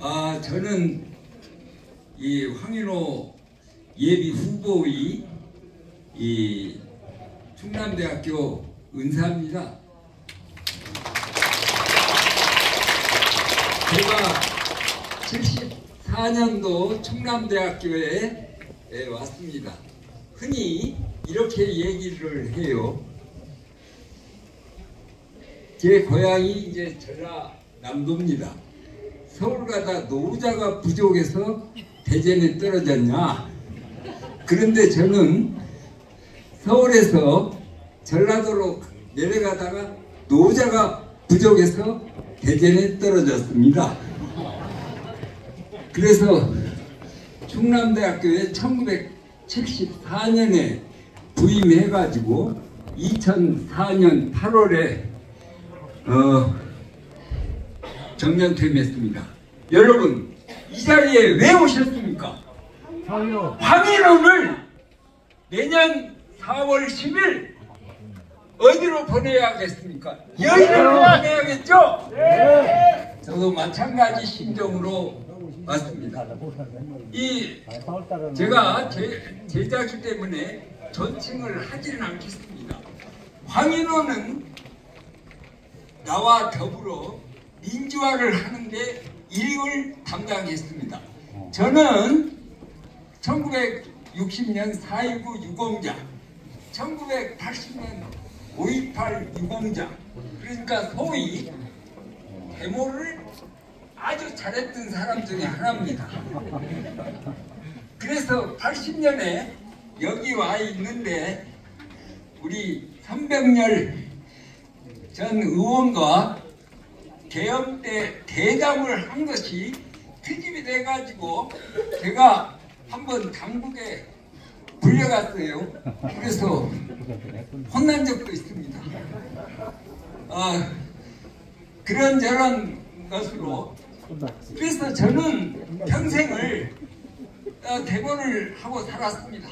아, 저는 이 황인호 예비 후보의 이 충남대학교 은사입니다. 제가 74년도 충남대학교에 에 왔습니다. 흔히 이렇게 얘기를 해요. 제 고향이 이제 전라남도입니다. 서울 가다 노자가 부족해서 대전에 떨어졌냐? 그런데 저는 서울에서 전라도로 내려가다가 노자가 부족해서 대전에 떨어졌습니다. 그래서 충남대학교에 1974년에 부임해가지고 2004년 8월에 어, 정년 퇴임했습니다. 여러분 이 자리에 왜 오셨습니까? 황인호를 내년 4월 10일 어디로 보내야겠습니까? 여의도로 보내야겠죠? 저도 마찬가지 심정으로 왔습니다. 이 제가 제, 제자기 때문에 존칭을 하지는 않겠습니다. 황인호는 나와 더불어 민주화를 하는데 일을 담당했습니다. 저는 1960년 4.19 유공자, 1980년 5.28 유공자, 그러니까 소위 데모를 아주 잘했던 사람 중에 하나입니다. 그래서 80년에 여기 와 있는데 우리 선병열 전 의원과 개헌 때 대담을 한 것이 특집이 돼가지고 제가 한번 당국에 불려갔어요. 그래서 혼난 적도 있습니다. 아, 그런저런 것으로 그래서 저는 평생을 어, 대본을 하고 살았습니다.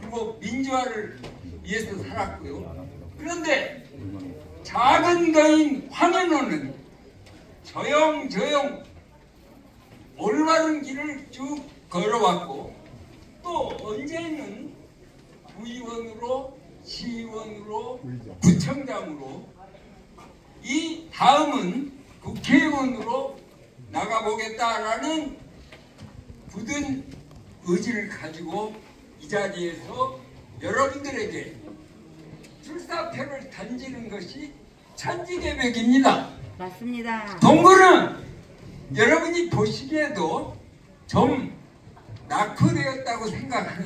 그리고 민주화를 위해서 살았고요. 그런데 작은 거인 황현호는 조용조용 올바른 길을 쭉 걸어왔고 또 언제는 부의원으로 시의원으로 부청장으로 이 다음은 국회의원으로 나가보겠다라는 굳은 의지를 가지고 이 자리에서 여러분들에게 출사표를 던지는 것이 천지개벽입니다. 맞습니다. 동굴은 여러분이 보시기에도 좀 낙후되었다고 생각하는